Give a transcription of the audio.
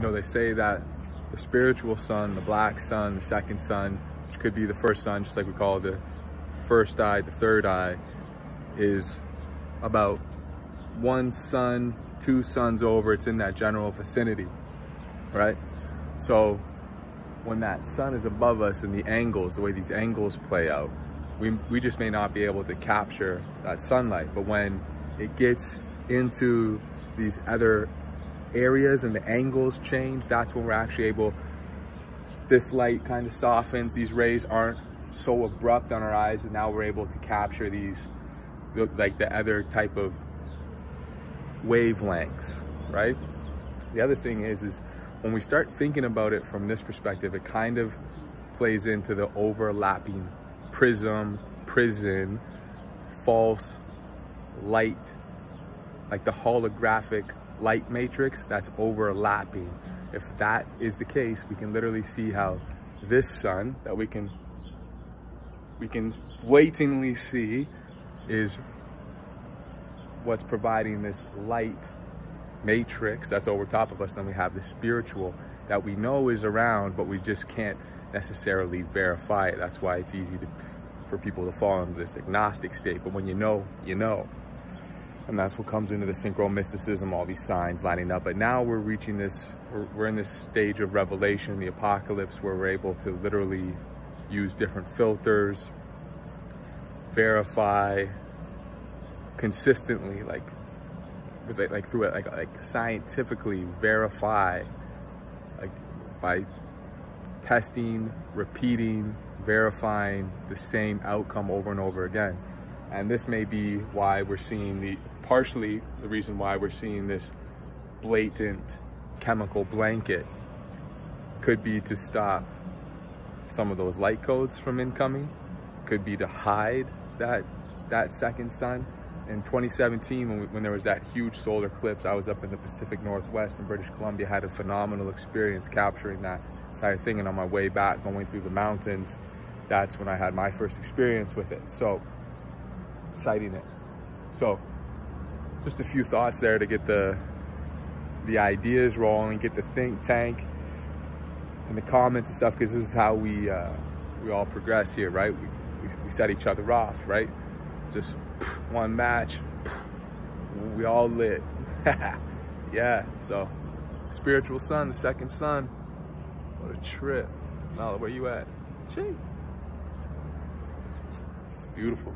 you know, they say that the spiritual sun, the black sun, the second sun, which could be the first sun, just like we call the first eye, the third eye, is about one sun, two suns over. It's in that general vicinity, right? So when that sun is above us and the angles, the way these angles play out, we, we just may not be able to capture that sunlight. But when it gets into these other areas and the angles change, that's when we're actually able, this light kind of softens, these rays aren't so abrupt on our eyes and now we're able to capture these, like the other type of wavelengths, right? The other thing is, is when we start thinking about it from this perspective, it kind of plays into the overlapping prism, prison, false light, like the holographic light matrix that's overlapping. If that is the case, we can literally see how this sun that we can we can waitingly see is what's providing this light matrix that's over top of us. Then we have the spiritual that we know is around, but we just can't necessarily verify it. That's why it's easy to, for people to fall into this agnostic state. But when you know, you know. And that's what comes into the synchro mysticism, all these signs lining up. But now we're reaching this, we're, in this stage of revelation, the apocalypse, where we're able to literally use different filters, verify consistently, like with like, like through it, like like scientifically verify, like by testing, repeating, verifying the same outcome over and over again. And this may be why we're seeing the, partially the reason why we're seeing this blatant chemical blanket could be to stop some of those light codes from incoming, could be to hide that, that second sun. In 2017, when, we, when there was that huge solar eclipse, I was up in the Pacific Northwest in British Columbia, had a phenomenal experience capturing that entire thing. And on my way back, going through the mountains, that's when I had my first experience with it. So, sighting it. So, just a few thoughts there to get the the ideas rolling, get the think tank in the comments and stuff, because this is how we uh, we all progress here, right? We, we, we set each other off, right? Just one match, we all lit. yeah, so spiritual sun, the second sun. What a trip. Nala, where you at? Gee. It's beautiful.